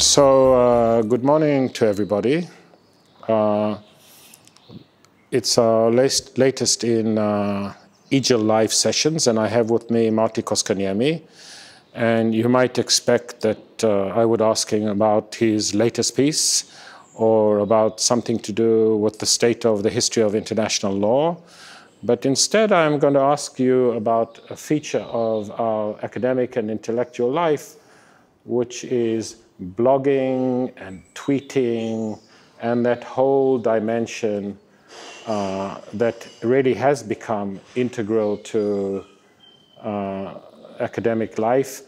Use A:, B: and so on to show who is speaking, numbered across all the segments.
A: So, uh, good morning to everybody. Uh, it's our latest, latest in uh, EJIL live sessions, and I have with me Martti Koskenniemi. And you might expect that uh, I would ask him about his latest piece or about something to do with the state of the history of international law. But instead, I'm going to ask you about a feature of our academic and intellectual life, which is blogging and tweeting and that whole dimension uh, that really has become integral to uh, academic life.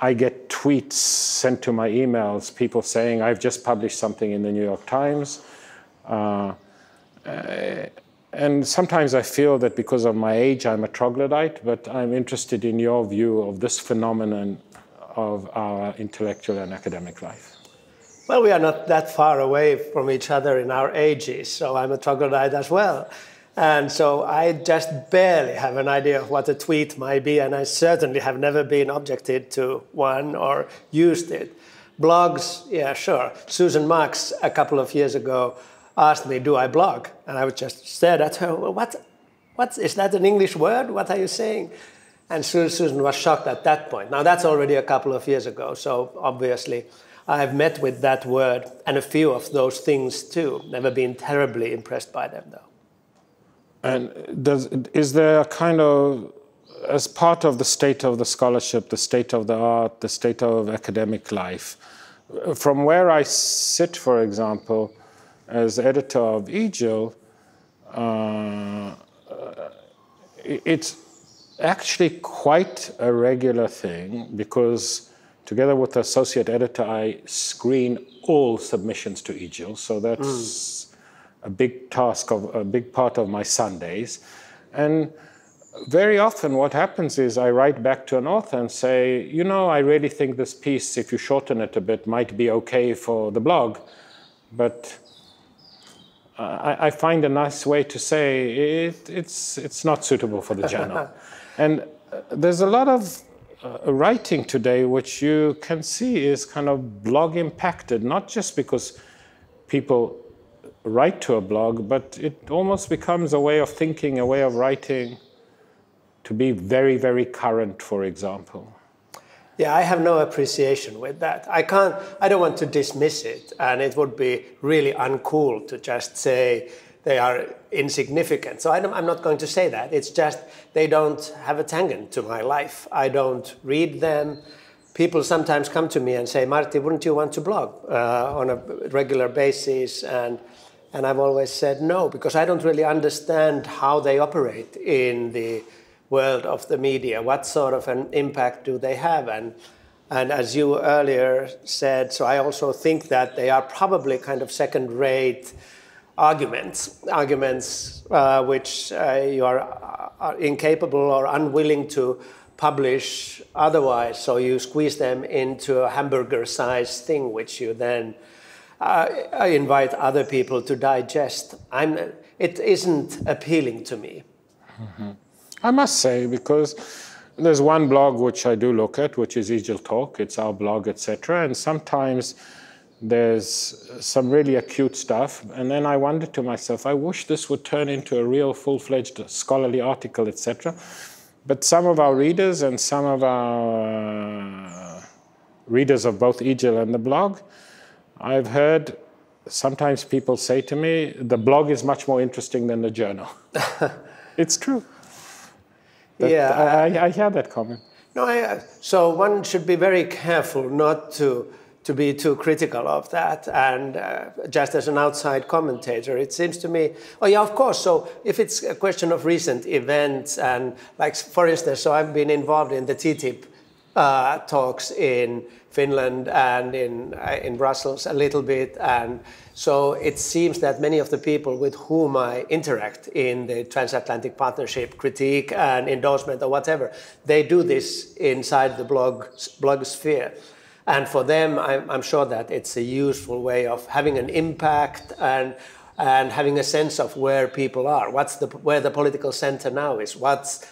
A: I get tweets sent to my emails, people saying, I've just published something in the New York Times. Uh, and sometimes I feel that because of my age, I'm a troglodyte, but I'm interested in your view of this phenomenon of our intellectual and academic life.
B: Well, we are not that far away from each other in our ages, so I'm a troglodyte as well. And so I just barely have an idea of what a tweet might be, and I certainly have never been objected to one or used it. Blogs, yeah, sure. Susan Marks, a couple of years ago, asked me, Do I blog? And I would just stared at her, well, what, what, is that an English word? What are you saying? And Susan was shocked at that point. Now, that's already a couple of years ago, so obviously I've met with that word and a few of those things too. Never been terribly impressed by them, though.
A: And does, is there a kind of, as part of the state of the scholarship, the state of the art, the state of academic life, from where I sit, for example, as editor of EJIL, uh, it's actually quite a regular thing because together with the associate editor, I screen all submissions to EJIL. So that's mm a big task of a big part of my Sundays. And very often what happens is I write back to an author and say, you know, I really think this piece, if you shorten it a bit, might be okay for the blog, but I, find a nice way to say it, it's, it's not suitable for the journal. and uh, there's a lot of uh, writing today which you can see is kind of blog impacted, not just because people write to a blog, but it almost becomes a way of thinking, a way of writing to be very, very current, for example.
B: Yeah, I have no appreciation with that. I can't, I don't want to dismiss it, and it would be really uncool to just say they are insignificant. So I am not going to say that. It's just they don't have a tangent to my life. I don't read them. People sometimes come to me and say, Martti, wouldn't you want to blog uh, on a regular basis? And and I've always said no, because I don't really understand how they operate in the world of the media. What sort of an impact do they have? And, and as you earlier said, so I also think that they are probably kind of second rate arguments, arguments uh, which uh, you are, are incapable or unwilling to publish otherwise. So you squeeze them into a hamburger sized thing, which you then uh, invite other people to digest. I'm, it isn't appealing to me.
A: Mm-hmm. I must say, because there's one blog which I do look at, which is EJIL Talk. It's our blog, etc. And sometimes there's some really acute stuff. And then I wonder to myself, I wish this would turn into a real full-fledged scholarly article, etc. But some of our readers and some of our uh, readers of both EJIL and the blog I've heard sometimes people say to me, the blog is much more interesting than the journal. it's true. But yeah. I, I, hear that comment.
B: No, I, so one should be very careful not to to be too critical of that. And uh, just as an outside commentator, it seems to me, oh yeah, of course. So if it's a question of recent events and like, for instance, so I've been involved in the TTIP uh, talks in Finland and in, uh, in Brussels a little bit. And so it seems that many of the people with whom I interact in the transatlantic partnership critique and endorsement or whatever, they do this inside the blog, blog sphere. And for them, I'm, I'm sure that it's a useful way of having an impact and and having a sense of where people are. What's the where the political center now is? What's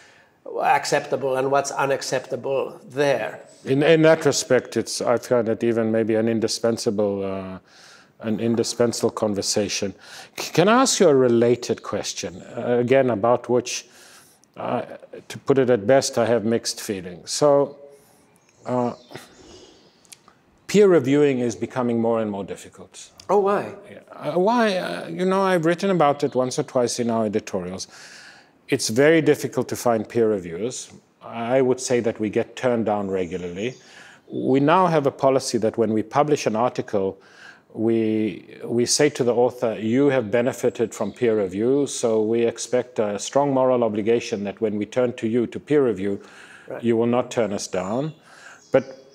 B: acceptable and what's unacceptable there.
A: In, in that respect, it's I find it even maybe an indispensable uh, an indispensable conversation. Can I ask you a related question uh, again about which, uh, to put it at best, I have mixed feelings. So. Peer reviewing is becoming more and more difficult.
B: Oh, why?
A: Uh, why? Uh, you know, I've written about it once or twice in our editorials. It's very difficult to find peer reviewers. I would say that we get turned down regularly. We now have a policy that when we publish an article, we, we say to the author, you have benefited from peer review, so we expect a strong moral obligation that when we turn to you to peer review, right. you will not turn us down. But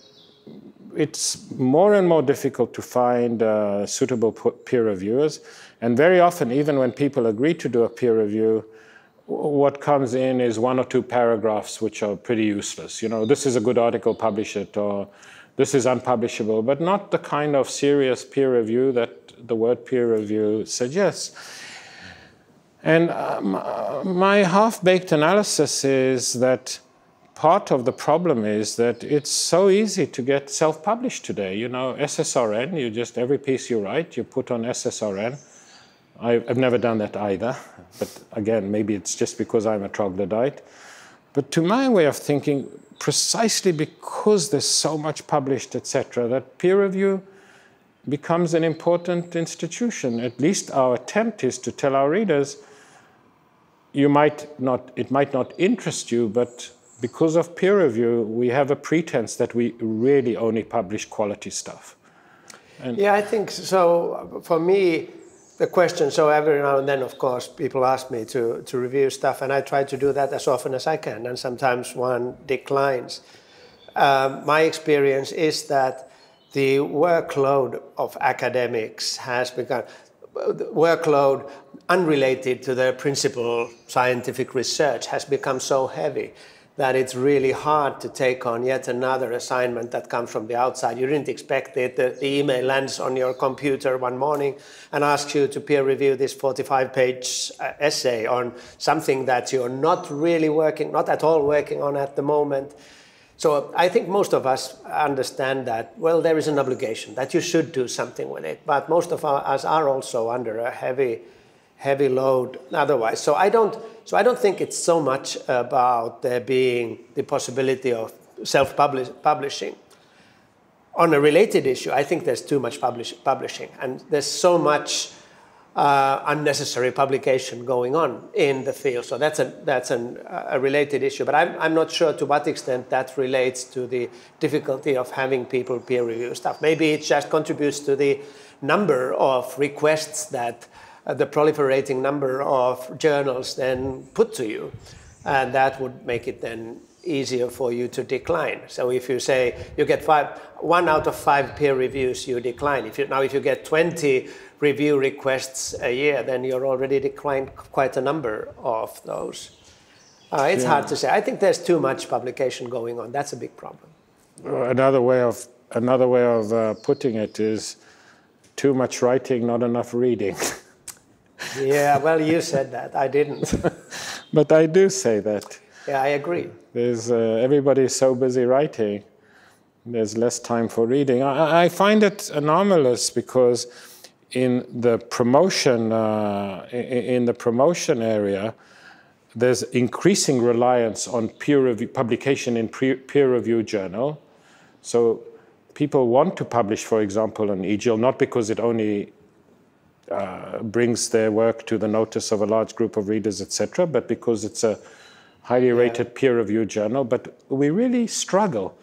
A: it's more and more difficult to find uh, suitable peer reviewers. And very often, even when people agree to do a peer review, what comes in is one or two paragraphs which are pretty useless. You know, this is a good article, publish it, or this is unpublishable, but not the kind of serious peer review that the word peer review suggests. And um, my half baked analysis is that part of the problem is that it's so easy to get self-published today. You know, SSRN, you just, every piece you write, you put on SSRN. I've never done that either, but again, maybe it's just because I'm a troglodyte. But to my way of thinking, precisely because there's so much published, etc., that peer review becomes an important institution. At least our attempt is to tell our readers, you might not, it might not interest you, but because of peer review, we have a pretense that we really only publish quality stuff.
B: And yeah, I think so. For me, the question, so every now and then, of course, people ask me to, to review stuff, and I try to do that as often as I can, and sometimes one declines. Um, my experience is that the workload of academics has become workload unrelated to the principal scientific research has become so heavy that it's really hard to take on yet another assignment that comes from the outside. You didn't expect it. The, the, email lands on your computer one morning and asks you to peer review this 45 page uh, essay on something that you're not really working, not at all working on at the moment. So I think most of us understand that, well, there is an obligation, that you should do something with it. But most of us are also under a heavy heavy load otherwise. So I don't, so I don't think it's so much about there being the possibility of self-publishing. On a related issue, I think there's too much publish, publishing, and there's so much uh, unnecessary publication going on in the field. So that's a that's an, a related issue. But I'm I'm not sure to what extent that relates to the difficulty of having people peer review stuff. Maybe it just contributes to the number of requests that the proliferating number of journals then put to you. And that would make it then easier for you to decline. So if you say you get five, one out of five peer reviews, you decline. If you, now, if you get 20 review requests a year, then you're already declined quite a number of those. Uh, it's yeah. hard to say. I think there's too much publication going on. That's a big problem.
A: Another way of another way of uh, putting it is too much writing, not enough reading.
B: yeah, well, you said that. I didn't.
A: but I do say that.
B: Yeah, I agree.
A: There's uh, everybody is so busy writing. There's less time for reading. I, I find it anomalous because in the promotion uh, in the promotion area, there's increasing reliance on peer review, publication in peer review journal. So people want to publish, for example, an EJIL, not because it only uh, brings their work to the notice of a large group of readers, etc., but because it's a highly rated peer-reviewed journal. But we really struggle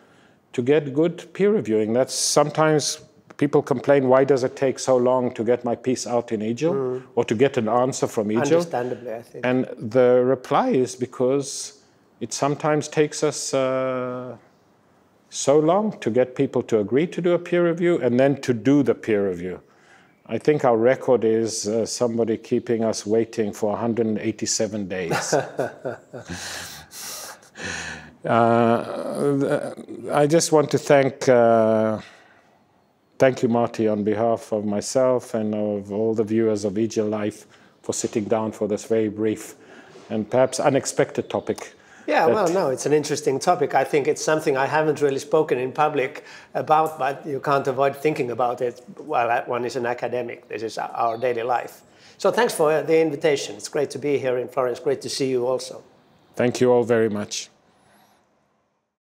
A: to get good peer reviewing. That's sometimes people complain, why does it take so long to get my piece out in EJIL mm. or to get an answer from EJIL?
B: Understandably, I think.
A: And the reply is because it sometimes takes us uh, so long to get people to agree to do a peer review and then to do the peer review. I think our record is uh, somebody keeping us waiting for 187 days. uh, I just want to thank, uh, thank you, Martti, on behalf of myself and of all the viewers of EJIL Live for sitting down for this very brief and perhaps unexpected topic
B: Yeah, well, no, it's an interesting topic. I think it's something I haven't really spoken in public about, but you can't avoid thinking about it while one is an academic. This is our daily life. So thanks for the invitation. It's great to be here in Florence. Great to see you also.
A: Thank you all very much.